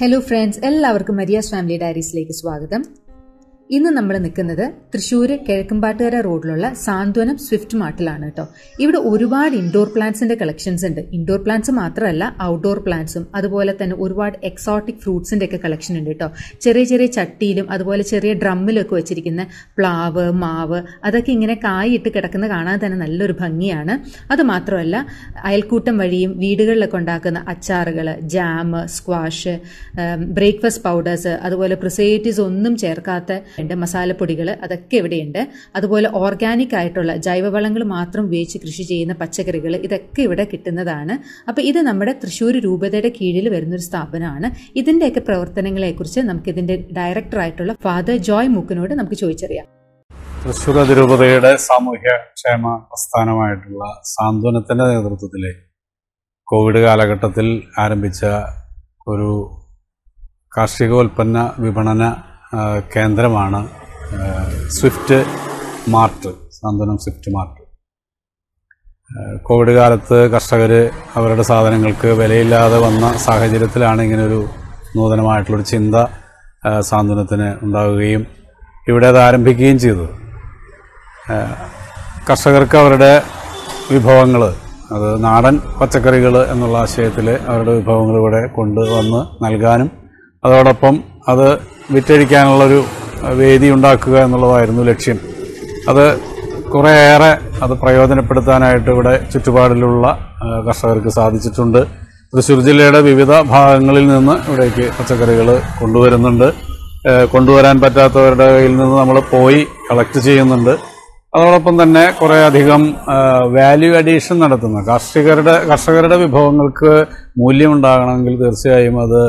Hello friends എല്ലാവർക്കും Maria's family ഡയറീസിലേക്ക് സ്വാഗതം. ഇന്ന് നമ്മൾ നിൽക്കുന്നത് തൃശ്ശൂർ കിഴക്കമ്പാട്ടുകര റോഡിലുള്ള സാന്ത്വനം സ്വിഫ്റ്റ് മാർട്ടിലാണ് കേട്ടോ. ഇവിടെ ഒരുപാട് ഇൻഡോർ പ്ലാന്റ്സിന്റെ കളക്ഷൻസ് ഉണ്ട്. ഇൻഡോർ പ്ലാന്റ്സ് മാത്രമല്ല ഔട്ട്ഡോർ പ്ലാന്റ്സും അതുപോലെ തന്നെ ഒരുപാട് എക്സോട്ടിക് ഫ്രൂട്ട്സിന്റെ ഒക്കെ കളക്ഷൻ ഉണ്ട് കേട്ടോ. ചെറിയ ചെറിയ ചട്ടിയിലും അതുപോലെ ചെറിയ ഡ്രമ്മിലൊക്കെ വെച്ചിരിക്കുന്ന പ്ലാവ് മാവ് അതൊക്കെ ഇങ്ങനെ കായിട്ട് കിടക്കുന്ന കാണാൻ തന്നെ നല്ലൊരു ഭംഗിയാണ്. അത് മാത്രമല്ല അയൽക്കൂട്ടം വഴിയും വീടുകളിലൊക്കെ ഉണ്ടാക്കുന്ന അച്ചാറുകൾ ജാം സ്ക്വാഷ് ബ്രേക്ക്ഫാസ്റ്റ് പൗഡേഴ്സ് അതുപോലെ പ്രിസേറ്റീവ്സ് ഒന്നും ചേർക്കാത്ത ഉണ്ട് മസാലപ്പൊടികൾ അതൊക്കെ ഇവിടെയുണ്ട്. അതുപോലെ ഓർഗാനിക് ആയിട്ടുള്ള ജൈവവളങ്ങൾ മാത്രം ഉപയോഗിച്ച് കൃഷി ചെയ്യുന്ന പച്ചക്കറികൾ ഇതൊക്കെ ഇവിടെ കിട്ടുന്നതാണ്. അപ്പോൾ ഇത് നമ്മുടെ തൃശ്ശൂർ രൂപതയുടെ കീഴിൽ വരുന്നൊരു സ്ഥാപനമാണ്. ഇതിന്റെയൊക്കെ പ്രവർത്തനങ്ങളെക്കുറിച്ച് നമുക്ക് ഇതിന്റെ ഡയറക്ടറായിട്ടുള്ള ഫാദർ ജോയ് മൂക്കിനോട് നമുക്ക് ചോദിച്ചറിയാം. തൃശ്ശൂർ അതിരൂപതയുടെ സാമൂഹ്യ ക്ഷേമ പ്രസ്ഥാനമായിട്ടുള്ള സാന്ത്വനത്തിന്റെ നേതൃത്വത്തിൽ കോവിഡ് കാലഘട്ടത്തിൽ ആരംഭിച്ച ഒരു കാർഷികോൽപ്പന്ന വിപണന കേന്ദ്രമാണ് സ്വിഫ്റ്റ് മാർട്ട് സാന്ത്വനം സ്വിഫ്റ്റ് മാർട്ട് കോവിഡ് കാലത്ത് കർഷകർ അവരുടെ സാധനങ്ങൾക്ക് വിലയില്ലാതെ വന്ന സാഹചര്യത്തിലാണ് ഇങ്ങനൊരു നൂതനമായിട്ടുള്ളൊരു ചിന്ത സാന്ത്വനത്തിന് ഉണ്ടാവുകയും ഇവിടെ അത് ആരംഭിക്കുകയും ചെയ്തത്. കർഷകർക്ക് അവരുടെ വിഭവങ്ങൾ അത് നാടൻ പച്ചക്കറികൾ എന്നുള്ള ആശയത്തിൽ അവരുടെ വിഭവങ്ങൾ ഇവിടെ കൊണ്ടുവന്ന് നൽകാനും അതോടൊപ്പം അത് വിറ്റഴിക്കാനുള്ളൊരു വേദി ഉണ്ടാക്കുക എന്നുള്ളതായിരുന്നു ലക്ഷ്യം. അത് കുറേയേറെ അത് പ്രയോജനപ്പെടുത്താനായിട്ട് ഇവിടെ ചുറ്റുപാടിലുള്ള കർഷകർക്ക് സാധിച്ചിട്ടുണ്ട്. തൃശ്ശൂർ ജില്ലയുടെ വിവിധ ഭാഗങ്ങളിൽ നിന്ന് ഇവിടേക്ക് പച്ചക്കറികൾ കൊണ്ടുവരുന്നുണ്ട്. കൊണ്ടുവരാൻ പറ്റാത്തവരുടെ കയ്യിൽ നിന്ന് നമ്മൾ പോയി കളക്ട് ചെയ്യുന്നുണ്ട്. അതോടൊപ്പം തന്നെ കുറേ അധികം വാല്യൂ അഡീഷൻ നടത്തുന്ന. കർഷകരുടെ കർഷകരുടെ വിഭവങ്ങൾക്ക് മൂല്യമുണ്ടാകണമെങ്കിൽ തീർച്ചയായും അത്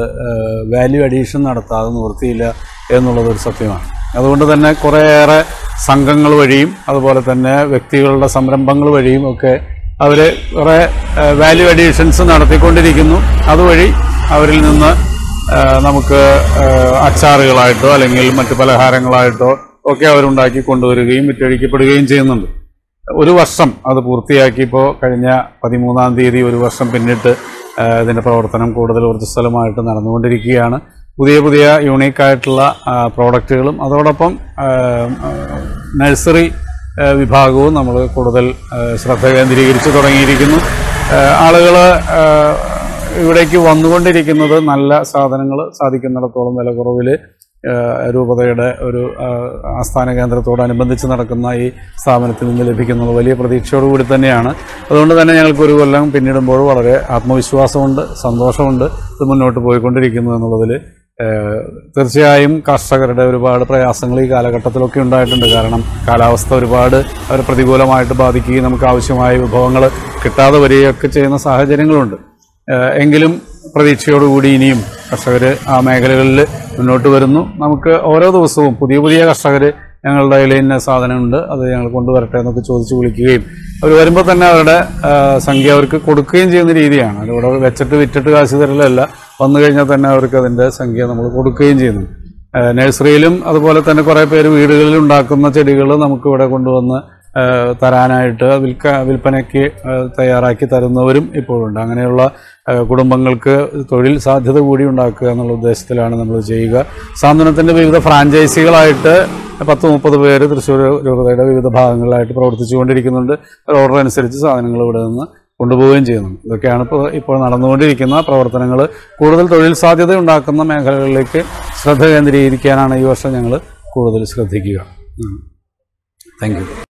വാല്യൂ അഡീഷൻ നടത്താതെ നിവൃത്തിയില്ല എന്നുള്ളതൊരു സത്യമാണ്. അതുകൊണ്ട് തന്നെ കുറേയേറെ സംഘങ്ങൾ വഴിയും അതുപോലെ തന്നെ വ്യക്തികളുടെ സംരംഭങ്ങൾ വഴിയും ഒക്കെ അവർ കുറേ വാല്യൂ അഡീഷൻസ് നടത്തിക്കൊണ്ടിരിക്കുന്നു. അതുവഴി അവരിൽ നിന്ന് നമുക്ക് അച്ചാറുകളായിട്ടോ അല്ലെങ്കിൽ മറ്റ് പലഹാരങ്ങളായിട്ടോ ഒക്കെ അവരുണ്ടാക്കി കൊണ്ടുവരികയും വിറ്റഴിക്കപ്പെടുകയും ചെയ്യുന്നുണ്ട്. ഒരു വർഷം അത് പൂർത്തിയാക്കിയപ്പോൾ കഴിഞ്ഞ പതിമൂന്നാം തീയതി ഒരു വർഷം പിന്നിട്ട് ഇതിന്റെ പ്രവർത്തനം കൂടുതൽ ഊർജസ്വലമായിട്ട് നടന്നുകൊണ്ടിരിക്കുകയാണ്. പുതിയ പുതിയ യുണീക്കായിട്ടുള്ള പ്രോഡക്റ്റുകളും അതോടൊപ്പം നഴ്സറി വിഭാഗവും നമ്മൾ കൂടുതൽ ശ്രദ്ധ കേന്ദ്രീകരിച്ച് തുടങ്ങിയിരിക്കുന്നു. ആളുകൾ ഇവിടേക്ക് വന്നുകൊണ്ടിരിക്കുന്നത് നല്ല സാധനങ്ങൾ സാധിക്കുന്നിടത്തോളം വില കുറവിൽ രൂപതയുടെ ഒരു ആസ്ഥാന കേന്ദ്രത്തോടനുബന്ധിച്ച് നടക്കുന്ന ഈ സ്ഥാപനത്തിൽ നിന്ന് ലഭിക്കുന്നത് വലിയ പ്രതീക്ഷയോടുകൂടി തന്നെയാണ്. അതുകൊണ്ട് തന്നെ ഞങ്ങൾക്ക് ഒരു കൊല്ലം പിന്നിടുമ്പോൾ വളരെ ആത്മവിശ്വാസമുണ്ട് സന്തോഷമുണ്ട് ഇത് മുന്നോട്ട് പോയിക്കൊണ്ടിരിക്കുന്നു എന്നുള്ളതിൽ തീർച്ചയായും കർഷകരുടെ ഒരുപാട് പ്രയാസങ്ങൾ ഈ കാലഘട്ടത്തിലൊക്കെ ഉണ്ടായിട്ടുണ്ട്. കാരണം കാലാവസ്ഥ ഒരുപാട് അവരെ പ്രതികൂലമായിട്ട് ബാധിക്കുകയും നമുക്ക് ആവശ്യമായ വിഭവങ്ങൾ കിട്ടാതെ വരികയൊക്കെ ചെയ്യുന്ന സാഹചര്യങ്ങളുണ്ട്. എങ്കിലും പ്രതീക്ഷയോടുകൂടി ഇനിയും കർഷകർ ആ മേഖലകളിൽ മുന്നോട്ട് വരുന്നു. നമുക്ക് ഓരോ ദിവസവും പുതിയ പുതിയ കർഷകർ ഞങ്ങളുടെ കയ്യിൽ ഇന്ന സാധനമുണ്ട് അത് ഞങ്ങൾ കൊണ്ടുവരട്ടെ എന്നൊക്കെ ചോദിച്ച് വിളിക്കുകയും അവർ വരുമ്പോൾ തന്നെ അവരുടെ സംഖ്യ അവർക്ക് കൊടുക്കുകയും ചെയ്യുന്ന രീതിയാണ്. അതിവിടെ വെച്ചിട്ട് വിറ്റിട്ട് കാശ് തരലല്ല വന്നു കഴിഞ്ഞാൽ തന്നെ അവർക്ക് അതിന്റെ സംഖ്യ നമ്മൾ കൊടുക്കുകയും ചെയ്യുന്നു. നഴ്സറിയിലും അതുപോലെ തന്നെ കുറേ പേര് വീടുകളിൽ ഉണ്ടാക്കുന്ന ചെടികൾ നമുക്കിവിടെ കൊണ്ടുവന്ന് തരാനായിട്ട് വിൽക്ക വിൽപ്പനയ്ക്ക് തയ്യാറാക്കി തരുന്നവരും ഇപ്പോഴുണ്ട്. അങ്ങനെയുള്ള കുടുംബങ്ങൾക്ക് തൊഴിൽ സാധ്യത കൂടി ഉണ്ടാക്കുക എന്നുള്ള ഉദ്ദേശത്തിലാണ് നമ്മൾ ചെയ്യുക. സാന്ത്വനത്തിന്റെ വിവിധ ഫ്രാഞ്ചൈസികളായിട്ട് പത്ത് മുപ്പത് പേര് തൃശ്ശൂർ രൂപതയുടെ വിവിധ ഭാഗങ്ങളിലായിട്ട് പ്രവർത്തിച്ചുകൊണ്ടിരിക്കുന്നുണ്ട്. ഓർഡർ അനുസരിച്ച് സാധനങ്ങൾ ഇവിടെ നിന്ന് കൊണ്ടുപോവുകയും ചെയ്യുന്നുണ്ട്. ഇതൊക്കെയാണ് ഇപ്പോൾ ഇപ്പോൾ നടന്നുകൊണ്ടിരിക്കുന്ന പ്രവർത്തനങ്ങൾ. കൂടുതൽ തൊഴിൽ സാധ്യത ഉണ്ടാക്കുന്ന മേഖലകളിലേക്ക് ശ്രദ്ധ കേന്ദ്രീകരിക്കാനാണ് ഈ വർഷം ഞങ്ങൾ കൂടുതൽ ശ്രദ്ധിക്കുക. താങ്ക്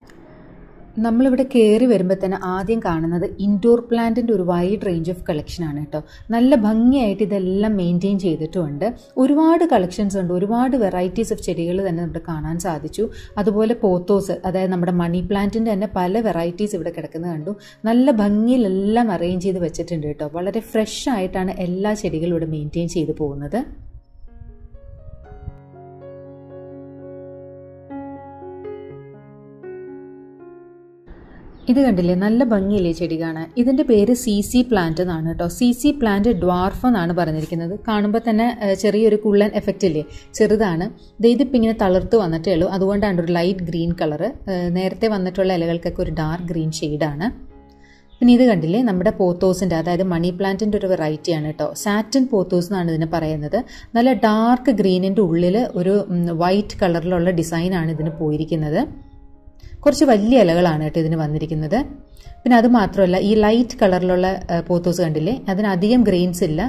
നമ്മളിവിടെ കയറി വരുമ്പോൾ തന്നെ ആദ്യം കാണുന്നത് ഇൻഡോർ പ്ലാന്റിന്റെ ഒരു വൈഡ് റേഞ്ച് ഓഫ് കളക്ഷനാണ് കേട്ടോ. നല്ല ഭംഗിയായിട്ട് ഇതെല്ലാം മെയിന്റെയിൻ ചെയ്തിട്ടുമുണ്ട്. ഒരുപാട് കളക്ഷൻസ് ഉണ്ട്. ഒരുപാട് വെറൈറ്റീസ് ഓഫ് ചെടികൾ തന്നെ നമുക്ക് കാണാൻ സാധിച്ചു. അതുപോലെ പോത്തോസ് അതായത് നമ്മുടെ മണി പ്ലാന്റിന്റെ തന്നെ പല വെറൈറ്റീസ് ഇവിടെ കിടക്കുന്നത് കണ്ടു. നല്ല ഭംഗിയിലെല്ലാം അറേഞ്ച് ചെയ്ത് വെച്ചിട്ടുണ്ട് കേട്ടോ. വളരെ ഫ്രഷ് ആയിട്ടാണ് എല്ലാ ചെടികളും ഇവിടെ മെയിന്റെയിൻ ചെയ്ത് പോകുന്നത്. ഇത് കണ്ടില്ലേ? നല്ല ഭംഗിയില്ലേ ചെടി കാണാൻ? ഇതിന്റെ പേര് സി സി പ്ലാന്റ് എന്നാണ് കേട്ടോ സി സി പ്ലാന്റ് ഡ്വാർഫ് എന്നാണ് പറഞ്ഞിരിക്കുന്നത്. കാണുമ്പോൾ തന്നെ ചെറിയൊരു കുള്ളൻ എഫക്റ്റ് ഇല്ലേ? ചെറുതാണ്. ഇതിപ്പോൾ ഇങ്ങനെ തളർത്ത് വന്നിട്ടേ ഉള്ളൂ. അതുകൊണ്ടാണ് ഒരു ലൈറ്റ് ഗ്രീൻ കളർ നേരത്തെ വന്നിട്ടുള്ള ഇലകൾക്കൊക്കെ ഒരു ഡാർക്ക് ഗ്രീൻ ഷെയ്ഡാണ് പിന്നെ ഇത് കണ്ടില്ലേ? നമ്മുടെ പോത്തോസിന്റെ അതായത് മണി പ്ലാന്റിന്റെ ഒരു വെറൈറ്റി ആണ് കേട്ടോ സാറ്റൻ പോത്തോസ് എന്നാണ് ഇതിന് പറയുന്നത്. നല്ല ഡാർക്ക് ഗ്രീനിന്റെ ഉള്ളിൽ ഒരു വൈറ്റ് കളറിലുള്ള ഡിസൈനാണ് ഇതിന് പോയിരിക്കുന്നത്. കുറച്ച് വലിയ ഇലകളാണ് കേട്ടോ ഇതിന് വന്നിരിക്കുന്നത്. പിന്നെ അത് മാത്രമല്ല ഈ ലൈറ്റ് കളറിലുള്ള പോത്തോസ് കണ്ടില്ലേ? അതിന് അധികം ഗ്രെയിൻസ് ഇല്ല.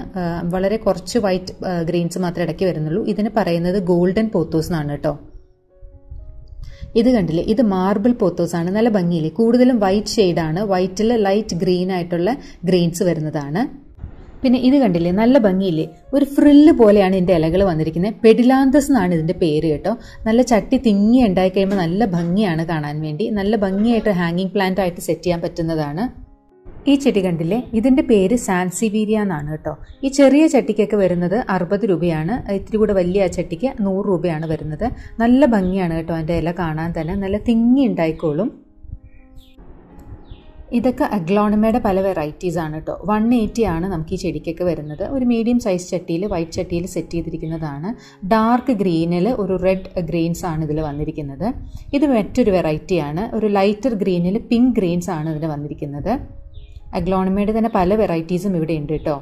വളരെ കുറച്ച് വൈറ്റ് ഗ്രെയിൻസ് മാത്രമേ ഇടയ്ക്ക് വരുന്നുള്ളൂ. ഇതിന് പറയുന്നത് ഗോൾഡൻ പോത്തോസ് എന്നാണ് കേട്ടോ. ഇത് കണ്ടില്ലേ? ഇത് മാർബിൾ പോത്തോസ് ആണ്. നല്ല ഭംഗിയില്ലേ? കൂടുതലും വൈറ്റ് ഷെയ്ഡാണ് വൈറ്റിൽ ലൈറ്റ് ഗ്രീൻ ആയിട്ടുള്ള ഗ്രെയിൻസ് വരുന്നതാണ്. പിന്നെ ഇത് കണ്ടില്ലേ? നല്ല ഭംഗിയില്ലേ? ഒരു ഫ്രില്ല് പോലെയാണ് ഇതിന്റെ ഇലകൾ വന്നിരിക്കുന്നത്. പെഡിലാന്തസ് എന്നാണ് ഇതിന്റെ പേര് കേട്ടോ. നല്ല ചട്ടി തിങ്ങി ഉണ്ടായി കഴിയുമ്പോൾ നല്ല ഭംഗിയാണ് കാണാൻ വേണ്ടി. നല്ല ഭംഗിയായിട്ട് ഹാങ്ങിങ് പ്ലാന്റ് ആയിട്ട് സെറ്റ് ചെയ്യാൻ പറ്റുന്നതാണ്. ഈ ചെടി കണ്ടില്ലേ? ഇതിന്റെ പേര് സാൻസിവീരിയ എന്നാണ് കേട്ടോ. ഈ ചെറിയ ചട്ടിക്കൊക്കെ വരുന്നത് അറുപത് രൂപയാണ്. ഇത്തിരി കൂടെ വലിയ ആ ചട്ടിക്ക് നൂറ് രൂപയാണ് വരുന്നത്. നല്ല ഭംഗിയാണ് കേട്ടോ അതിന്റെ ഇല കാണാൻ തന്നെ. നല്ല തിങ്ങി ഉണ്ടായിക്കോളും. ഇതൊക്കെ അഗ്ലോണമയുടെ പല വെറൈറ്റീസ് ആണ് കേട്ടോ വൺ എയ്റ്റി ആണ് നമുക്ക് ഈ ചെടിക്കൊക്കെ വരുന്നത്. ഒരു മീഡിയം സൈസ് ചട്ടിയിൽ വൈറ്റ് ചട്ടിയിൽ സെറ്റ് ചെയ്തിരിക്കുന്നതാണ്. ഡാർക്ക് ഗ്രീനിൽ ഒരു റെഡ് ഗ്രീൻസ് ആണ് ഇതിൽ വന്നിരിക്കുന്നത്. ഇത് മറ്റൊരു വെറൈറ്റിയാണ് ഒരു ലൈറ്റർ ഗ്രീനിൽ പിങ്ക് ഗ്രീൻസ് ആണ് ഇതിൽ വന്നിരിക്കുന്നത്. അഗ്ലോണമയുടെ തന്നെ പല വെറൈറ്റീസും ഇവിടെ ഉണ്ട് കേട്ടോ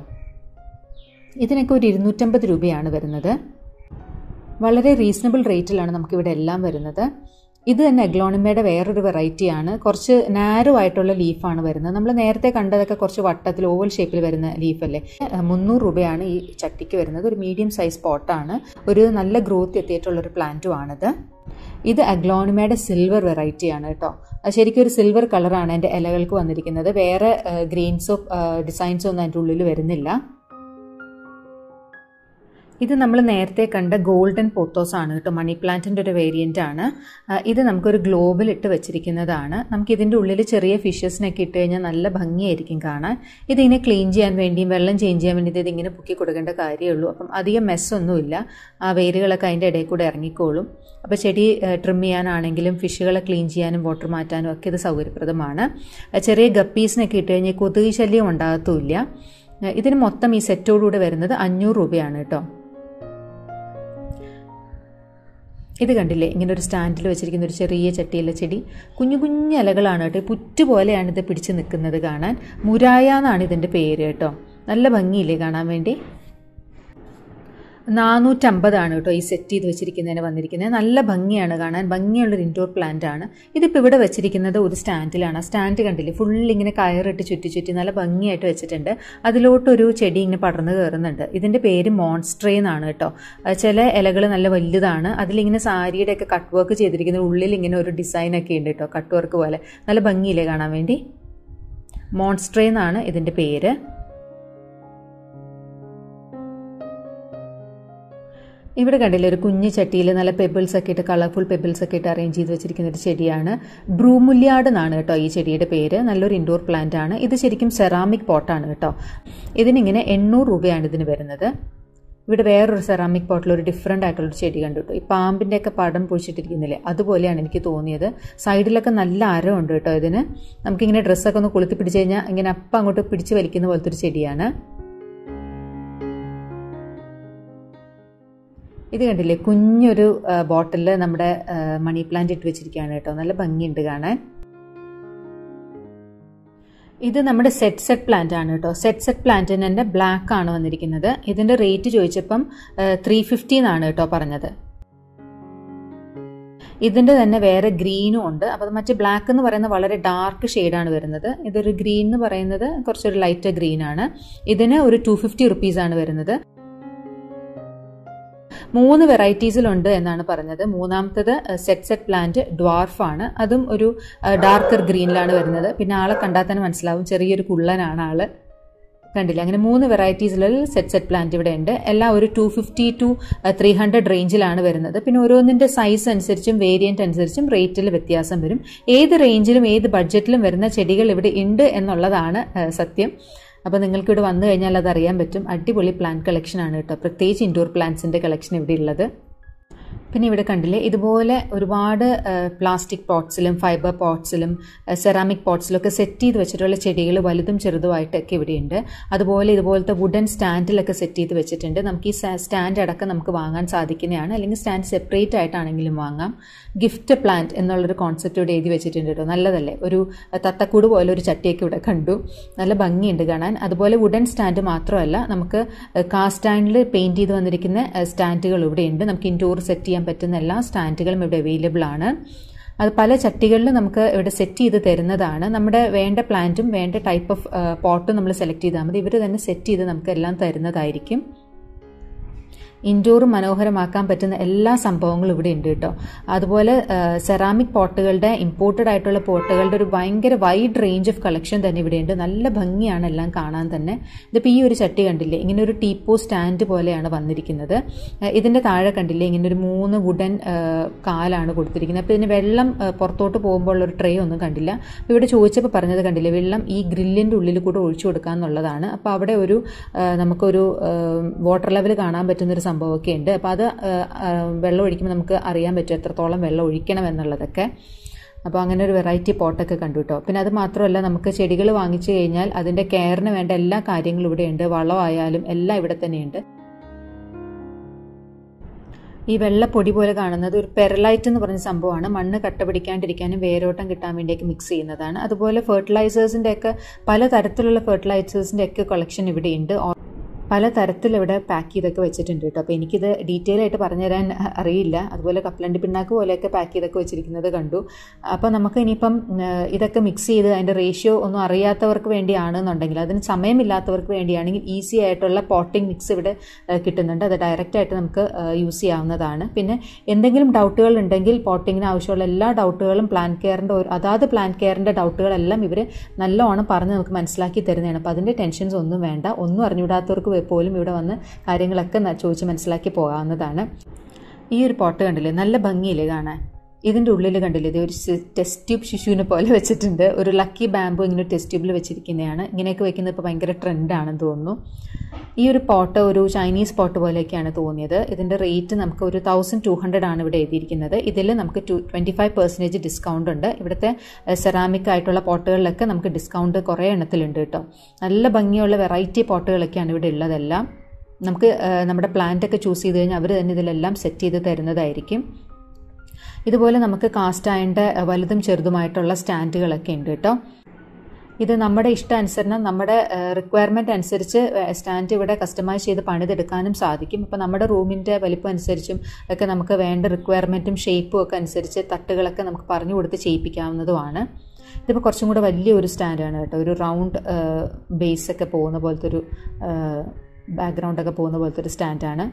ഇതിനൊക്കെ ഒരു ഇരുന്നൂറ്റമ്പത് രൂപയാണ് വരുന്നത്. വളരെ റീസണബിൾ റേറ്റിലാണ് നമുക്കിവിടെ എല്ലാം വരുന്നത്. ഇത് തന്നെ അഗ്ലോണിമയുടെ വേറൊരു വെറൈറ്റിയാണ് കുറച്ച് നാരോ ആയിട്ടുള്ള ലീഫാണ് വരുന്നത്. നമ്മൾ നേരത്തെ കണ്ടതൊക്കെ കുറച്ച് വട്ടത്തിൽ ഓവൽ ഷേപ്പിൽ വരുന്ന ലീഫല്ലേ മുന്നൂറ് രൂപയാണ് ഈ ചട്ടിക്ക് വരുന്നത്. ഒരു മീഡിയം സൈസ് പോട്ടാണ് ഒരു നല്ല ഗ്രോത്ത് എത്തിയിട്ടുള്ള ഒരു പ്ലാന്റും ആണിത്. ഇത് അഗ്ലോണിമയുടെ സിൽവർ വെറൈറ്റിയാണ് കേട്ടോ. ശരിക്കും ഒരു സിൽവർ കളറാണ് എന്റെ ഇലകൾക്ക് വന്നിരിക്കുന്നത്. വേറെ ഗ്രീൻസോ ഡിസൈൻസോ ഒന്നും അതിന്റെ ഉള്ളിൽ വരുന്നില്ല. ഇത് നമ്മൾ നേരത്തെ കണ്ട ഗോൾഡൻ പോത്തോസ് ആണ് കേട്ടോ മണി പ്ലാന്റിന്റെ ഒരു വേരിയന്റ് ആണ്. ഇത് നമുക്കൊരു ഗ്ലോബിൽ ഇട്ട് വെച്ചിരിക്കുന്നതാണ്. നമുക്ക് ഇതിന്റെ ഉള്ളിൽ ചെറിയ ഫിഷസിനൊക്കെ ഇട്ട് കഴിഞ്ഞാൽ നല്ല ഭംഗിയായിരിക്കും കാണാൻ. ഇതിങ്ങനെ ക്ലീൻ ചെയ്യാൻ വേണ്ടിയും വെള്ളം ചേഞ്ച് ചെയ്യാൻ വേണ്ടി ഇത് ഇങ്ങനെ പൊക്കി കൊടുക്കേണ്ട കാര്യമുള്ളൂ. അപ്പം അധികം മെസ്സൊന്നുമില്ല ആ വേരുകളൊക്കെ അതിന്റെ ഇടയിൽ കൂടെ ഇറങ്ങിക്കോളും. അപ്പോൾ ചെടി ട്രിം ചെയ്യാനാണെങ്കിലും ഫിഷുകളെ ക്ലീൻ ചെയ്യാനും വാട്ടർ മാറ്റാനും ഒക്കെ ഇത് സൗകര്യപ്രദമാണ്. ചെറിയ ഗപ്പീസിനൊക്കെ ഇട്ട് കഴിഞ്ഞാൽ കൊതുക് ശല്യം ഉണ്ടാകത്തുമില്ല. ഇതിന് മൊത്തം ഈ സെറ്റോടുകൂടെ വരുന്നത് അഞ്ഞൂറ് രൂപയാണ് കേട്ടോ. ഇത് കണ്ടില്ലേ? ഇങ്ങനെ ഒരു സ്റ്റാൻഡിൽ വെച്ചിരിക്കുന്ന ഒരു ചെറിയ ചട്ടിയിലെ ചെടി. കുഞ്ഞു കുഞ്ഞു ഇലകളാണ് കേട്ടോ. പുറ്റ് പോലെയാണ് ഇത് പിടിച്ച് നിൽക്കുന്നത് കാണാൻ. മുരായ എന്നാണ് ഇതിന്റെ പേര് കേട്ടോ. നല്ല ഭംഗിയില്ലേ കാണാൻ വേണ്ടി? നാനൂറ്റമ്പതാണ് കേട്ടോ ഈ സെറ്റ് ചെയ്ത് വെച്ചിരിക്കുന്നതിന് വന്നിരിക്കുന്നത്. നല്ല ഭംഗിയാണ് കാണാൻ. ഭംഗിയുള്ളൊരു ഇൻഡോർ പ്ലാന്റ് ആണ്. ഇതിപ്പോൾ ഇവിടെ വെച്ചിരിക്കുന്നത് ഒരു സ്റ്റാൻഡിലാണ്. ആ സ്റ്റാൻഡ് കണ്ടില്ലേ? ഫുൾ ഇങ്ങനെ കയറിട്ട് ചുറ്റി ചുറ്റി നല്ല ഭംഗിയായിട്ട് വെച്ചിട്ടുണ്ട്. അതിലോട്ടൊരു ചെടി ഇങ്ങനെ പടർന്നു കയറുന്നുണ്ട് ഇതിന്റെ പേര് മോൺസ്ട്രേ എന്നാണ് കേട്ടോ. ചില ഇലകൾ നല്ല വലുതാണ്. അതിലിങ്ങനെ സാരിയുടെ ഒക്കെ കട്ട് വർക്ക് ചെയ്തിരിക്കുന്ന ഉള്ളിൽ ഇങ്ങനെ ഒരു ഡിസൈനൊക്കെ ഉണ്ട് കേട്ടോ. കട്ട് വർക്ക് പോലെ. നല്ല ഭംഗിയില്ലേ കാണാൻ വേണ്ടി? മോൺസ്ട്രേ എന്നാണ് ഇതിന്റെ പേര്. ഇവിടെ കണ്ടില്ലേ ഒരു കുഞ്ഞു ചട്ടിയിൽ നല്ല പെബിൾസ് ഒക്കെ ഇട്ട് കളർഫുൾ പെബിൾസ് ഒക്കെ ഇട്ട് അറേഞ്ച് ചെയ്ത് വെച്ചിരിക്കുന്ന ഒരു ചെടിയാണ്. ബ്രൂമുല്യാർഡ് എന്നാണ് കേട്ടോ ഈ ചെടിയുടെ പേര്. നല്ലൊരു ഇൻഡോർ പ്ലാന്റ് ആണ്. ഇത് ശരിക്കും സെറാമിക് പോട്ടാണ് കേട്ടോ. ഇതിനിങ്ങനെ എണ്ണൂറ് രൂപയാണ് ഇതിന് വരുന്നത്. ഇവിടെ വേറൊരു സെറാമിക് പോട്ടിൽ ഒരു ഡിഫറെന്റ് ആയിട്ടുള്ളൊരു ചെടി കണ്ടുകിട്ടു ഈ പാമ്പിന്റെ ഒക്കെ പടം പൊഴിച്ചിട്ടിരിക്കുന്നില്ലേ? അതുപോലെയാണ് എനിക്ക് തോന്നിയത്. സൈഡിലൊക്കെ നല്ല അരമുണ്ട് കേട്ടോ ഇതിന്. നമുക്കിങ്ങനെ ഡ്രസ്സൊക്കെ ഒന്ന് കൊളുത്തി പിടിച്ച് കഴിഞ്ഞാൽ ഇങ്ങനെ അപ്പം അങ്ങോട്ട് പിടിച്ച് വലിക്കുന്ന പോലത്തെ ഒരു ചെടിയാണ്. ഇത് കണ്ടില്ലേ? കുഞ്ഞൊരു ബോട്ടിലിൽ നമ്മുടെ മണി പ്ലാന്റ് ഇട്ട് വെച്ചിരിക്കുകയാണ് കേട്ടോ. നല്ല ഭംഗിയുണ്ട് കാണാൻ. ഇത് നമ്മുടെ സെറ്റ് സെറ്റ് പ്ലാന്റ് ആണ് കേട്ടോ. സെറ്റ് സെറ്റ് പ്ലാന്റിന് തന്നെ ബ്ലാക്ക് ആണ് വന്നിരിക്കുന്നത്. ഇതിന്റെ റേറ്റ് ചോദിച്ചപ്പം ത്രീ ഫിഫ്റ്റി എന്നാണ് കേട്ടോ പറഞ്ഞത്. ഇതിന്റെ തന്നെ വേറെ ഗ്രീനും ഉണ്ട്. അപ്പോൾ മറ്റേ ബ്ലാക്ക് എന്ന് പറയുന്നത് വളരെ ഡാർക്ക് ഷെയ്ഡാണ് വരുന്നത്. ഇതൊരു ഗ്രീൻ എന്ന് പറയുന്നത് കുറച്ചൊരു ലൈറ്റ് ഗ്രീൻ ആണ്. ഇതിന് ഒരു ടു ഫിഫ്റ്റി ആണ് വരുന്നത്. മൂന്ന് വെറൈറ്റീസിലുണ്ട് എന്നാണ് പറഞ്ഞത്. മൂന്നാമത്തത് സെറ്റ് സെറ്റ് പ്ലാന്റ് ഡ്വാർഫ് ആണ്. അതും ഒരു ഡാർക്കർ ഗ്രീനിലാണ് വരുന്നത്. പിന്നെ ആളെ കണ്ടാൽ തന്നെ മനസ്സിലാവും. ചെറിയൊരു കുള്ളനാണ് ആൾ. കണ്ടില്ല? അങ്ങനെ മൂന്ന് വെറൈറ്റീസിലുള്ള സെറ്റ് സെറ്റ് പ്ലാന്റ് ഇവിടെ ഉണ്ട്. എല്ലാം ഒരു two fifty to three hundred റേഞ്ചിലാണ് വരുന്നത്. പിന്നെ ഓരോന്നിന്റെ സൈസ് അനുസരിച്ചും വേരിയന്റ് അനുസരിച്ചും റേറ്റിൽ വ്യത്യാസം വരും. ഏത് റേഞ്ചിലും ഏത് ബഡ്ജറ്റിലും വരുന്ന ചെടികൾ ഇവിടെ ഉണ്ട് എന്നുള്ളതാണ് സത്യം. അപ്പോൾ നിങ്ങൾക്ക് ഇവിടെ വന്നു കഴിഞ്ഞാൽ അത് അറിയാൻ പറ്റും. അടിപൊളി പ്ലാന്റ് കളക്ഷൻ ആണ് കേട്ടോ. പ്രത്യേകിച്ച് ഇൻഡോർ പ്ലാന്റ്സിന്റെ കളക്ഷൻ ഇവിടെ ഉള്ളത്. പിന്നെ ഇവിടെ കണ്ടില്ലേ ഇതുപോലെ ഒരുപാട് പ്ലാസ്റ്റിക് പോട്ട്സിലും ഫൈബർ പോട്ട്സിലും സെറാമിക് പോട്ട്സിലും ഒക്കെ സെറ്റ് ചെയ്ത് വെച്ചിട്ടുള്ള ചെടികൾ വലുതും ചെറുതുമായിട്ടൊക്കെ ഇവിടെയുണ്ട്. അതുപോലെ ഇതുപോലത്തെ വുഡൻ സ്റ്റാൻഡിലൊക്കെ സെറ്റ് ചെയ്ത് വെച്ചിട്ടുണ്ട്. നമുക്ക് ഈ സ്റ്റാൻഡ് അടക്കം നമുക്ക് വാങ്ങാൻ സാധിക്കുന്നതാണ്. അല്ലെങ്കിൽ സ്റ്റാൻഡ് സെപ്പറേറ്റ് ആയിട്ടാണെങ്കിലും വാങ്ങാം. ഗിഫ്റ്റ് പ്ലാന്റ് എന്നുള്ളൊരു കോൺസെപ്റ്റ് ഇവിടെ എഴുതി വെച്ചിട്ടുണ്ട് കേട്ടോ. നല്ലതല്ലേ? ഒരു തത്തക്കൂട് പോലെ ഒരു ചട്ടിയൊക്കെ ഇവിടെ കണ്ടു. നല്ല ഭംഗിയുണ്ട് കാണാൻ. അതുപോലെ വുഡൻ സ്റ്റാൻഡ് മാത്രമല്ല നമുക്ക് കാസ്റ്റ് സ്റ്റാൻഡിൽ പെയിന്റ് ചെയ്ത് വന്നിരിക്കുന്ന സ്റ്റാൻഡുകൾ ഇവിടെയുണ്ട്. നമുക്ക് ഇൻഡോർ സെറ്റ് ചെയ്യാൻ പറ്റുന്ന എല്ലാ സ്റ്റാൻഡുകളും ഇവിടെ അവൈലബിൾ ആണ്. അത് പല ചട്ടികളിലും നമുക്ക് ഇവിടെ സെറ്റ് ചെയ്ത് തരുന്നതാണ്. നമ്മുടെ വേണ്ട പ്ലാന്റും വേണ്ട ടൈപ്പ് ഓഫ് പോട്ടും നമ്മൾ സെലക്ട് ചെയ്താൽ മതി. ഇവർ തന്നെ സെറ്റ് ചെയ്ത് നമുക്ക് എല്ലാം തരുന്നതായിരിക്കും. ഇൻഡോറും മനോഹരമാക്കാൻ പറ്റുന്ന എല്ലാ സംഭവങ്ങളും ഇവിടെ ഉണ്ട് കേട്ടോ. അതുപോലെ സെറാമിക് പോട്ടുകളുടെ ഇമ്പോർട്ടഡ് ആയിട്ടുള്ള പോട്ടുകളുടെ ഒരു ഭയങ്കര വൈഡ് റേഞ്ച് ഓഫ് കളക്ഷൻ തന്നെ ഇവിടെ ഉണ്ട്. നല്ല ഭംഗിയാണ് എല്ലാം കാണാൻ തന്നെ. ഇതിപ്പോൾ ഈ ഒരു ചട്ടി കണ്ടില്ലേ? ഇങ്ങനെ ഒരു ടീപ്പോ സ്റ്റാൻഡ് പോലെയാണ് വന്നിരിക്കുന്നത്. ഇതിന്റെ താഴെ കണ്ടില്ലേ? ഇങ്ങനെ ഒരു മൂന്ന് വുഡൻ കാലാണ് കൊടുത്തിരിക്കുന്നത്. അപ്പോൾ ഇതിന് വെള്ളം പുറത്തോട്ട് പോകുമ്പോൾ ഒരു ട്രേ ഒന്നും കണ്ടില്ല. അപ്പോൾ ഇവിടെ ചോദിച്ചപ്പോൾ പറഞ്ഞത് കണ്ടില്ലേ? വെള്ളം ഈ ഗ്രില്ലിന്റെ ഉള്ളിൽ കൂടെ ഒഴിച്ചു കൊടുക്കുക എന്നുള്ളതാണ് അപ്പോൾ അവിടെ ഒരു നമുക്കൊരു വാട്ടർ ലെവൽ കാണാൻ പറ്റുന്ന ഒരു സംഭവമൊക്കെ ഉണ്ട്. അപ്പോൾ അത് വെള്ളം ഒഴിക്കുമ്പോൾ നമുക്ക് അറിയാൻ പറ്റും എത്രത്തോളം വെള്ളം ഒഴിക്കണം എന്നുള്ളതൊക്കെ. അപ്പോൾ അങ്ങനെ ഒരു വെറൈറ്റി പോട്ടൊക്കെ കണ്ടു കേട്ടോ പിന്നെ അത് മാത്രമല്ല നമുക്ക് ചെടികൾ വാങ്ങിച്ചു കഴിഞ്ഞാൽ അതിന്റെ കെയറിന് വേണ്ട എല്ലാ കാര്യങ്ങളും ഇവിടെയുണ്ട് വളമായാലും എല്ലാം ഇവിടെ തന്നെയുണ്ട് ഈ വെള്ളപ്പൊടി പോലെ കാണുന്നത് ഒരു പെരലൈറ്റ് എന്ന് പറഞ്ഞ സംഭവമാണ്. മണ്ണ് കട്ട പിടിക്കാണ്ടിരിക്കാനും വേരോട്ടം കിട്ടാൻ വേണ്ടിയൊക്കെ മിക്സ് ചെയ്യുന്നതാണ്. അതുപോലെ ഫെർട്ടിലൈസേഴ്സിന്റെ ഒക്കെ പല തരത്തിലുള്ള ഫെർട്ടിലൈസേഴ്സിന്റെ ഒക്കെ കളക്ഷൻ ഇവിടെയുണ്ട് പല തരത്തിലിവിടെ പാക്ക് ചെയ്തൊക്കെ വെച്ചിട്ടുണ്ട് കേട്ടോ. അപ്പോൾ എനിക്കിത് ഡീറ്റെയിൽ ആയിട്ട് പറഞ്ഞുതരാൻ അറിയില്ല. അതുപോലെ കപ്പലണ്ടി പിണ്ണാക്ക് പോലെയൊക്കെ പാക്ക് ചെയ്തൊക്കെ വെച്ചിരിക്കുന്നത് കണ്ടു. അപ്പോൾ നമുക്ക് ഇനിയിപ്പം ഇതൊക്കെ മിക്സ് ചെയ്ത് അതിന്റെ റേഷ്യോ ഒന്നും അറിയാത്തവർക്ക് വേണ്ടിയാണെന്നുണ്ടെങ്കിൽ അതിന് സമയമില്ലാത്തവർക്ക് വേണ്ടിയാണെങ്കിൽ ഈസി ആയിട്ടുള്ള പോട്ടിംഗ് മിക്സ് ഇവിടെ കിട്ടുന്നുണ്ട്. അത് ഡയറക്റ്റ് ആയിട്ട് നമുക്ക് യൂസ് ചെയ്യാവുന്നതാണ്. പിന്നെ എന്തെങ്കിലും ഡൗട്ടുകൾ ഉണ്ടെങ്കിൽ പോട്ടിങ്ങിന് ആവശ്യമുള്ള എല്ലാ ഡൗട്ടുകളും പ്ലാൻ കെയറിന്റെ അതാത് പ്ലാൻ കെയറിന്റെ ഡൗട്ടുകളെല്ലാം ഇവർ നല്ലോണം പറഞ്ഞ് നമുക്ക് മനസ്സിലാക്കി തരുന്നതാണ്. അപ്പോൾ അതിന്റെ ടെൻഷൻസ് ഒന്നും വേണ്ട. ഒന്നും അറിഞ്ഞുവിടാത്തവർക്ക് പോലും ഇവിടെ വന്ന് കാര്യങ്ങളൊക്കെ ചോദിച്ച് മനസ്സിലാക്കി പോകാവുന്നതാണ്. ഈ ഒരു പോട്ട് കണ്ടില്ലേ? നല്ല ഭംഗിയില്ലേ കാണാൻ? ഇതിന്റെ ഉള്ളിൽ കണ്ടില്ലേ ഇത് ഒരു ടെസ്റ്റ് ട്യൂബ് ശിശുവിനെ പോലെ വെച്ചിട്ടുണ്ട്. ഒരു ലക്കി ബാമ്പു ഇങ്ങനെ ടെസ്റ്റ് ട്യൂബിൽ വെച്ചിരിക്കുന്നതാണ്. ഇങ്ങനെയൊക്കെ വെക്കുന്നത് ഇപ്പോൾ ഭയങ്കര ട്രെൻഡാണെന്ന് തോന്നുന്നു. ഈ ഒരു പോട്ട് ഒരു ചൈനീസ് പോട്ട് പോലെയൊക്കെയാണ് തോന്നിയത്. ഇതിന്റെ റേറ്റ് നമുക്ക് ഒരു തൗസൻഡ് ടു ഹൺഡ്രഡ് ആണ് ഇവിടെ എഴുതിയിരിക്കുന്നത്. ഇതിൽ നമുക്ക് to twenty five percentage discount ഉണ്ട്. ഇവിടുത്തെ സെറാമിക് ആയിട്ടുള്ള പോട്ടുകളിലൊക്കെ നമുക്ക് ഡിസ്കൗണ്ട് കുറേ എണ്ണത്തിലുണ്ട് കേട്ടോ. നല്ല ഭംഗിയുള്ള വെറൈറ്റി പോട്ടുകളൊക്കെയാണ് ഇവിടെ ഉള്ളതെല്ലാം. നമുക്ക് നമ്മുടെ പ്ലാന്റ് ഒക്കെ ചൂസ് ചെയ്ത് കഴിഞ്ഞാൽ അവർ തന്നെ ഇതിലെല്ലാം സെറ്റ് ചെയ്ത് തരുന്നതായിരിക്കും. ഇതുപോലെ നമുക്ക് കാസ്റ്റ് അയണിന്റെ വലുതും ചെറുതുമായിട്ടുള്ള സ്റ്റാൻഡുകളൊക്കെ ഉണ്ട് കേട്ടോ. ഇത് നമ്മുടെ ഇഷ്ടാനുസരണം നമ്മുടെ റിക്വയർമെന്റ് അനുസരിച്ച് സ്റ്റാൻഡ് ഇവിടെ കസ്റ്റമൈസ് ചെയ്ത് പണിതെടുക്കാനും സാധിക്കും. ഇപ്പോൾ നമ്മുടെ റൂമിന്റെ വലിപ്പം അനുസരിച്ചും ഒക്കെ നമുക്ക് വേണ്ട റിക്വയർമെന്റും ഷേപ്പും ഒക്കെ അനുസരിച്ച് തട്ടുകളൊക്കെ നമുക്ക് പറഞ്ഞു കൊടുത്ത് ചെയ്യിപ്പിക്കാവുന്നതുമാണ്. ഇതിപ്പോൾ കുറച്ചും കൂടെ വലിയൊരു സ്റ്റാൻഡാണ് കേട്ടോ. ഒരു റൗണ്ട് ബേസ് ഒക്കെ പോകുന്ന പോലത്തെ ഒരു ബാക്ക്ഗ്രൗണ്ടൊക്കെ പോകുന്ന പോലത്തെ ഒരു സ്റ്റാൻഡാണ്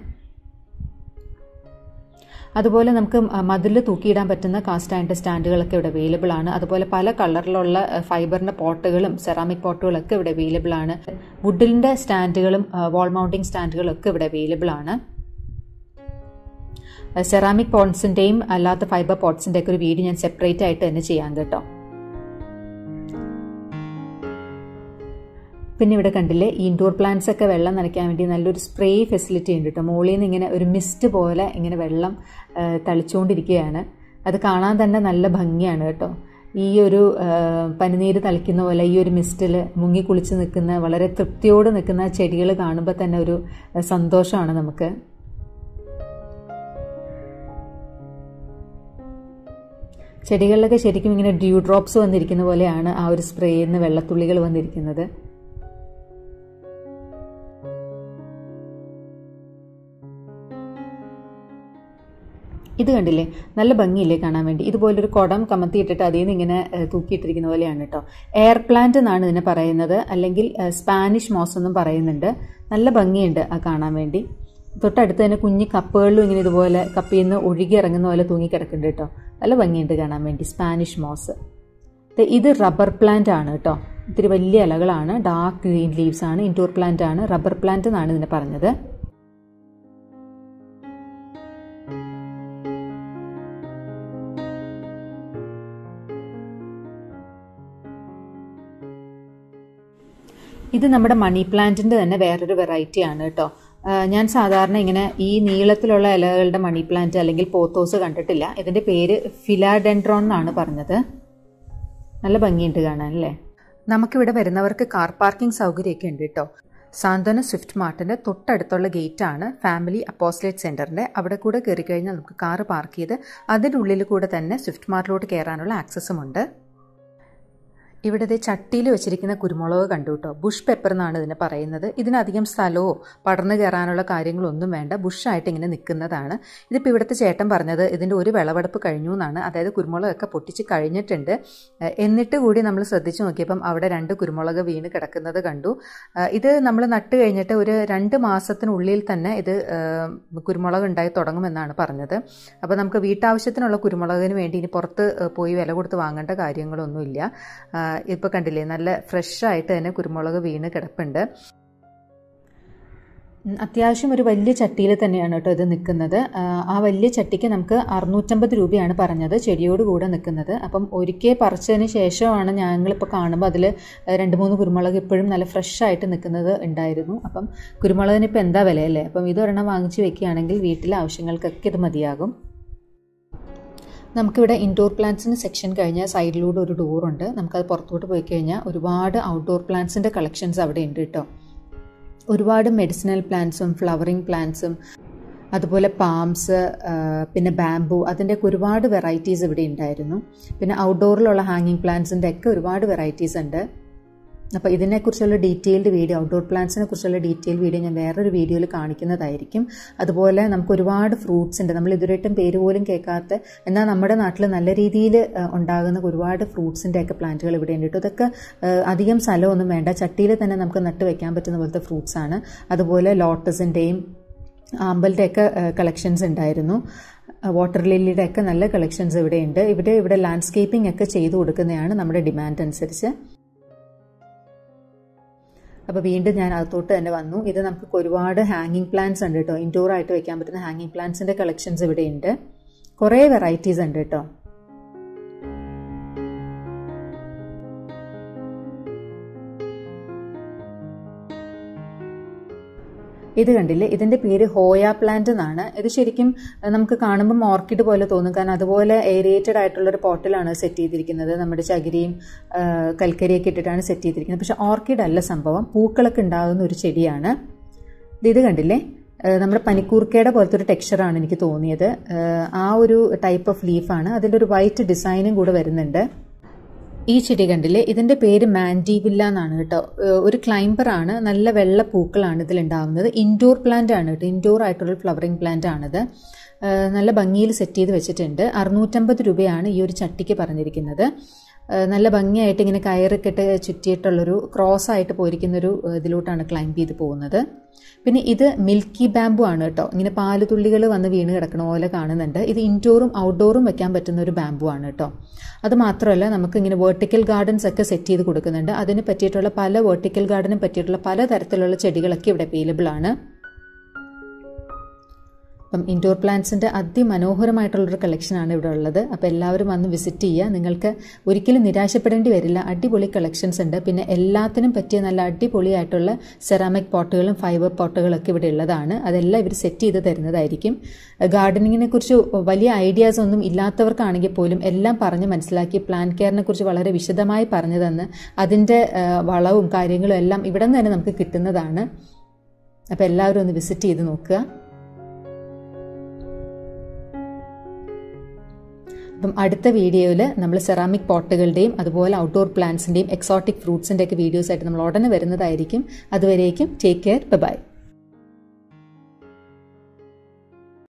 അതുപോലെ നമുക്ക് മതിൽ തൂക്കിയിടാൻ പറ്റുന്ന കാസ്റ്റ് ആൻഡ് സ്റ്റാൻഡുകളൊക്കെ ഇവിടെ അവൈലബിൾ ആണ്. അതുപോലെ പല കളറിലുള്ള ഫൈബറിന്റെ പോട്ടുകളും സെറാമിക് പോട്ടുകളൊക്കെ ഇവിടെ അവൈലബിൾ ആണ്. വുഡിലിന്റെ സ്റ്റാൻഡുകളും വാൾ മൗണ്ടിങ് സ്റ്റാൻഡുകളും ഒക്കെ ഇവിടെ അവൈലബിൾ ആണ്. സെറാമിക് പോട്ട്സിന്റെയും അല്ലാത്ത ഫൈബർ പോട്ട്സിന്റെ ഒക്കെ ഒരു വീഡിയോ ഞാൻ സെപ്പറേറ്റ് ആയിട്ട് തന്നെ ചെയ്യാം കേട്ടോ. പിന്നെ ഇവിടെ കണ്ടില്ലേ ഇൻഡോർ പ്ലാന്റ്സ് ഒക്കെ വെള്ളം നനയ്ക്കാൻ വേണ്ടി നല്ലൊരു സ്പ്രേ ഫെസിലിറ്റി ഉണ്ട് കേട്ടോ മുകളിൽ നിന്ന് ഇങ്ങനെ ഒരു മിസ്റ്റ് പോലെ ഇങ്ങനെ വെള്ളം തളിച്ചുകൊണ്ടിരിക്കുകയാണ് അത് കാണാൻ തന്നെ നല്ല ഭംഗിയാണ് കേട്ടോ. ഈ ഒരു പനിനീര് തളിക്കുന്ന പോലെ ഈ ഒരു മിസ്റ്റിൽ മുങ്ങി കുളിച്ച് നിൽക്കുന്ന വളരെ തൃപ്തിയോട് നിൽക്കുന്ന ചെടികൾ കാണുമ്പോൾ തന്നെ ഒരു സന്തോഷമാണ് നമുക്ക്. ചെടികളിലൊക്കെ ശരിക്കും ഇങ്ങനെ ഡ്യൂ ഡ്രോപ്സ് വന്നിരിക്കുന്ന പോലെയാണ് ആ ഒരു സ്പ്രേയിൽ നിന്ന് വെള്ളത്തുള്ളികൾ വന്നിരിക്കുന്നത്. ഇത് കണ്ടില്ലേ? നല്ല ഭംഗിയില്ലേ കാണാൻ വേണ്ടി. ഇതുപോലൊരു കുടം കമത്തിയിട്ടിട്ട് അതിൽ നിന്ന് ഇങ്ങനെ തൂക്കിയിട്ടിരിക്കുന്ന പോലെയാണ് കേട്ടോ. എയർ പ്ലാന്റ് എന്നാണ് ഇതിനെ പറയുന്നത്. അല്ലെങ്കിൽ സ്പാനിഷ് മോസ് എന്നും പറയുന്നുണ്ട്. നല്ല ഭംഗിയുണ്ട് ആ കാണാൻ വേണ്ടി. തൊട്ടടുത്ത് തന്നെ കുഞ്ഞു കപ്പുകളിലും ഇങ്ങനെ ഇതുപോലെ കപ്പിൽ നിന്ന് ഒഴുകി ഇറങ്ങുന്ന പോലെ തൂങ്ങിക്കിടക്കുന്നുണ്ട് കേട്ടോ. നല്ല ഭംഗിയുണ്ട് കാണാൻ വേണ്ടി സ്പാനിഷ് മോസ്. ഇത് റബ്ബർ പ്ലാന്റ് ആണ് കേട്ടോ. ഇത്തിരി വലിയ ഇലകളാണ്. ഡാർക്ക് ഗ്രീൻ ലീവ്സ് ആണ്. ഇൻഡോർ പ്ലാന്റ് ആണ്. റബ്ബർ പ്ലാന്റ് എന്നാണ് ഇതിനെ പറഞ്ഞത്. ഇത് നമ്മുടെ മണി പ്ലാന്റിന്റെ തന്നെ വേറൊരു വെറൈറ്റി ആണ് കേട്ടോ. ഞാൻ സാധാരണ ഇങ്ങനെ ഈ നീളത്തിലുള്ള ഇലകളുടെ മണി പ്ലാന്റ് അല്ലെങ്കിൽ പോത്തോസ് കണ്ടിട്ടില്ല. ഇതിന്റെ പേര് ഫിലാഡെൻഡ്രോൺ എന്നാണ് പറഞ്ഞത്. നല്ല ഭംഗിയുണ്ട് കാണാൻ അല്ലേ? നമുക്കിവിടെ വരുന്നവർക്ക് കാർ പാർക്കിംഗ് സൗകര്യമൊക്കെ ഉണ്ട് കേട്ടോ. സാന്ത്വന സ്വിഫ്റ്റ് മാർട്ടിന്റെ തൊട്ടടുത്തുള്ള ഗേറ്റാണ് ഫാമിലി അപ്പോസ്ലേറ്റ് സെന്ററിന്റെ അവിടെ കൂടെ കയറി കഴിഞ്ഞാൽ നമുക്ക് കാറ് പാർക്ക് ചെയ്ത് അതിനുള്ളിൽ കൂടെ തന്നെ സ്വിഫ്റ്റ് മാർട്ടിലോട്ട് കയറാനുള്ള ആക്സസും ഉണ്ട്. ഇവിടുത്തെ ചട്ടിയിൽ വെച്ചിരിക്കുന്ന കുരുമുളക് കണ്ടു കേട്ടോ. ബുഷ് പെപ്പർ എന്നാണ് ഇതിന് പറയുന്നത്. ഇതിനധികം സ്ഥലമോ പടർന്നു കയറാനുള്ള കാര്യങ്ങളൊന്നും വേണ്ട. ബുഷായിട്ട് ഇങ്ങനെ നിൽക്കുന്നതാണ്. ഇതിപ്പോൾ ഇവിടുത്തെ ചേട്ടൻ പറഞ്ഞത് ഇതിന്റെ ഒരു വിളവെടുപ്പ് കഴിഞ്ഞു എന്നാണ്. അതായത് കുരുമുളകൊക്കെ പൊട്ടിച്ച് കഴിഞ്ഞിട്ടുണ്ട്. എന്നിട്ട് കൂടി നമ്മൾ ശ്രദ്ധിച്ചു നോക്കിയപ്പം അവിടെ രണ്ട് കുരുമുളക് വീണ് കിടക്കുന്നത് കണ്ടു. ഇത് നമ്മൾ നട്ട് കഴിഞ്ഞിട്ട് ഒരു രണ്ട് മാസത്തിനുള്ളിൽ തന്നെ ഇത് കുരുമുളക് ഉണ്ടായി തുടങ്ങുമെന്നാണ് പറഞ്ഞത്. അപ്പോൾ നമുക്ക് വീട്ടാവശ്യത്തിനുള്ള കുരുമുളകിന് വേണ്ടി ഇനി പുറത്ത് പോയി വില കൊടുത്ത് വാങ്ങേണ്ട കാര്യങ്ങളൊന്നുമില്ല. ഇപ്പോൾ കണ്ടില്ലേ നല്ല ഫ്രഷ് ആയിട്ട് തന്നെ കുരുമുളക് വീണ് കിടപ്പുണ്ട്. അത്യാവശ്യം ഒരു വലിയ ചട്ടിയിൽ തന്നെയാണ് കേട്ടോ ഇത് നിൽക്കുന്നത്. ആ വലിയ ചട്ടിക്ക് നമുക്ക് അറുന്നൂറ്റമ്പത് രൂപയാണ് പറഞ്ഞത് ചെടിയോട് കൂടെ നിൽക്കുന്നത്. അപ്പം ഒരിക്കൽ പറിച്ചതിന് ശേഷമാണ് ഞങ്ങളിപ്പോൾ കാണുമ്പോൾ അതിൽ രണ്ട് മൂന്ന് കുരുമുളക് ഇപ്പോഴും നല്ല ഫ്രഷ് ആയിട്ട് നിൽക്കുന്നത് ഉണ്ടായിരുന്നു. അപ്പം കുരുമുളകിന് ഇപ്പോൾ എന്താ വിലയല്ലേ? അപ്പം ഇതൊരെണ്ണം വാങ്ങിച്ച് വെക്കുകയാണെങ്കിൽ വീട്ടിലെ ആവശ്യങ്ങൾക്കൊക്കെ ഇത് മതിയാകും. നമുക്കിവിടെ ഇൻഡോർ പ്ലാന്റ്സിന് സെക്ഷൻ കഴിഞ്ഞാൽ സൈഡിലൂടെ ഒരു ഡോറുണ്ട് നമുക്കത് പുറത്തോട്ട് പോയി കഴിഞ്ഞാൽ ഒരുപാട് ഔട്ട്ഡോർ പ്ലാന്റ്സിന്റെ കളക്ഷൻസ് അവിടെ ഉണ്ട് കേട്ടോ ഒരുപാട് മെഡിസിനൽ പ്ലാന്റ്സും ഫ്ലവറിങ് പ്ലാന്റ്സും അതുപോലെ പാംസ് പിന്നെ ബാംബു അതിന്റെയൊക്കെ ഒരുപാട് വെറൈറ്റീസ് ഇവിടെ ഉണ്ടായിരുന്നു. പിന്നെ ഔട്ട്ഡോറിലുള്ള ഹാങ്ങിങ് പ്ലാന്റ്സിന്റെ ഒക്കെ ഒരുപാട് വെറൈറ്റീസ് ഉണ്ട്. അപ്പോൾ ഇതിനെക്കുറിച്ചുള്ള ഡീറ്റെയിൽഡ് വീഡിയോ ഔട്ട്ഡോർ പ്ലാന്റ്സിനെ കുറിച്ചുള്ള ഡീറ്റെയിൽ വീഡിയോ ഞാൻ വേറൊരു വീഡിയോയിൽ കാണിക്കുന്നതായിരിക്കും. അതുപോലെ നമുക്ക് ഒരുപാട് ഫ്രൂട്ട്സ് ഉണ്ട്. നമ്മൾ ഇതുവരെയായിട്ടും പേര് പോലും കേൾക്കാത്ത എന്നാൽ നമ്മുടെ നാട്ടിൽ നല്ല രീതിയിൽ ഉണ്ടാകുന്ന ഒരുപാട് ഫ്രൂട്ട്സിന്റെ ഒക്കെ പ്ലാന്റുകൾ ഇവിടെ ഉണ്ട്. കേട്ടോ ഇതൊക്കെ അധികം സ്ഥലമൊന്നും വേണ്ട. ചട്ടിയിൽ തന്നെ നമുക്ക് നട്ട് വയ്ക്കാൻ പറ്റുന്ന പോലത്തെ ഫ്രൂട്ട്സ് ആണ്. അതുപോലെ ലോട്ടസിന്റെയും ആമ്പലിന്റെ ഒക്കെ കളക്ഷൻസ് ഉണ്ടായിരുന്നു. വാട്ടർ ലില്ലിയുടെ ഒക്കെ നല്ല കളക്ഷൻസ് ഇവിടെ ഉണ്ട്. ഇവിടെ ഇവിടെ ലാൻഡ്സ്കേപ്പിംഗ് ഒക്കെ ചെയ്തു കൊടുക്കുന്നതാണ് നമ്മുടെ ഡിമാൻഡ് അനുസരിച്ച്. അപ്പോൾ വീണ്ടും ഞാൻ അകത്തോട്ട് തന്നെ വന്നു. ഇത് നമുക്ക് ഒരുപാട് ഹാങ്ങിങ് പ്ലാന്റ്സ് ഉണ്ട് കേട്ടോ. ഇൻഡോർ ആയിട്ട് വെക്കാൻ പറ്റുന്ന ഹാങ്ങിങ് പ്ലാന്റ്സിന്റെ കളക്ഷൻസ് ഇവിടെ ഉണ്ട്. കുറേ വെറൈറ്റീസ് ഉണ്ട് കേട്ടോ. ഇത് കണ്ടില്ലേ? ഇതിന്റെ പേര് ഹോയ പ്ലാന്റ് എന്നാണ്. ഇത് ശരിക്കും നമുക്ക് കാണുമ്പോൾ ഓർക്കിഡ് പോലെ തോന്നും. കാരണം അതുപോലെ ഏരിയേറ്റഡ് ആയിട്ടുള്ള ഒരു പോട്ടിലാണ് സെറ്റ് ചെയ്തിരിക്കുന്നത്. നമ്മുടെ ചകിരിയും കൽക്കരിയൊക്കെ ഇട്ടിട്ടാണ് സെറ്റ് ചെയ്തിരിക്കുന്നത്. പക്ഷെ ഓർക്കിഡ് അല്ല സംഭവം. പൂക്കളൊക്കെ ഉണ്ടാകുന്ന ഒരു ചെടിയാണ്. ഇത് കണ്ടില്ലേ? നമ്മുടെ പനിക്കൂർക്കയുടെ പോലത്തെ ഒരു ടെക്സ്ചറാണ് എനിക്ക് തോന്നിയത്. ആ ഒരു ടൈപ്പ് ഓഫ് ലീഫാണ് അതിലൊരു വൈറ്റ് ഡിസൈനും കൂടെ വരുന്നുണ്ട്. ഈ ചെടി കണ്ടില്ലേ? ഇതിന്റെ പേര് മാൻഡീവില്ല എന്നാണ് കേട്ടോ. ഒരു ക്ലൈംബർ ആണ്. നല്ല വെള്ള പൂക്കളാണ് ഇതിൽ ഇതിലുണ്ടാവുന്നത്. ഇൻഡോർ പ്ലാന്റ് ആണ് കേട്ടോ. ഇൻഡോർ ആയിട്ടുള്ള ഫ്ലവറിങ് പ്ലാന്റ് ആണിത്. നല്ല ഭംഗിയിൽ സെറ്റ് ചെയ്ത് വെച്ചിട്ടുണ്ട്. അറുന്നൂറ്റമ്പത് രൂപയാണ് ഈ ഒരു ചട്ടിക്ക് പറഞ്ഞിരിക്കുന്നത്. നല്ല ഭംഗിയായിട്ട് ഇങ്ങനെ കയറൊക്കെ ഇട്ട് ചുറ്റിയിട്ടുള്ളൊരു ക്രോസ് ആയിട്ട് പോയിരിക്കുന്നൊരു ഇതിലോട്ടാണ് ക്ലൈംബ് ചെയ്ത് പോകുന്നത്. പിന്നെ ഇത് മിൽക്കി ബാമ്പു ആണ് കേട്ടോ. ഇങ്ങനെ പാലുതുള്ളികൾ വന്ന് വീണ് കിടക്കണ പോലെ കാണുന്നുണ്ട്. ഇത് ഇൻഡോറും ഔട്ട്ഡോറും വെക്കാൻ പറ്റുന്ന ഒരു ബാമ്പു ആണ് കേട്ടോ. അത് മാത്രമല്ല നമുക്ക് ഇങ്ങനെ വേർട്ടിക്കൽ ഗാർഡൻസ് ഒക്കെ സെറ്റ് ചെയ്ത് കൊടുക്കുന്നുണ്ട്. അതിന് പറ്റിയിട്ടുള്ള പല വേർട്ടിക്കൽ ഗാർഡനും പറ്റിയിട്ടുള്ള പല തരത്തിലുള്ള ചെടികളൊക്കെ ഇവിടെ അവൈലബിൾ ആണ്. അപ്പം ഇൻഡോർ പ്ലാന്റ്സിന്റെ അതിമനോഹരമായിട്ടുള്ളൊരു ആണ് ഇവിടെ ഉള്ളത്. അപ്പോൾ എല്ലാവരും വന്ന് വിസിറ്റ് ചെയ്യുക. നിങ്ങൾക്ക് ഒരിക്കലും നിരാശപ്പെടേണ്ടി വരില്ല. അടിപൊളി കളക്ഷൻസ് ഉണ്ട്. പിന്നെ എല്ലാത്തിനും പറ്റിയ നല്ല അടിപൊളിയായിട്ടുള്ള സെറാമിക് പോട്ടുകളും ഫൈബർ പോട്ടുകളൊക്കെ ഇവിടെ ഉള്ളതാണ്. അതെല്ലാം ഇവർ സെറ്റ് ചെയ്ത് തരുന്നതായിരിക്കും. ഗാർഡനിങ്ങിനെ കുറിച്ച് വലിയ ഐഡിയാസ് ഒന്നും ഇല്ലാത്തവർക്കാണെങ്കിൽ പോലും എല്ലാം പറഞ്ഞ് മനസ്സിലാക്കി പ്ലാൻ കെയറിനെ കുറിച്ച് വളരെ വിശദമായി പറഞ്ഞു തന്ന് അതിന്റെ വളവും കാര്യങ്ങളും എല്ലാം ഇവിടെ നിന്ന് തന്നെ നമുക്ക് കിട്ടുന്നതാണ്. അപ്പോൾ എല്ലാവരും ഒന്ന് വിസിറ്റ് ചെയ്ത് നോക്കുക. അപ്പം അടുത്ത വീഡിയോയിൽ നമ്മൾ സെറാമിക് പോട്ടുകളുടെയും അതുപോലെ ഔട്ട്ഡോർ പ്ലാന്റ്സിന്റെയും എക്സോട്ടിക് ഫ്രൂട്ട്സിന്റെയൊക്കെ വീഡിയോസ് ആയിട്ട് നമ്മൾ ഉടനെ വരുന്നതായിരിക്കും. അതുവരേക്കും ടേക്ക് കെയർ ബൈ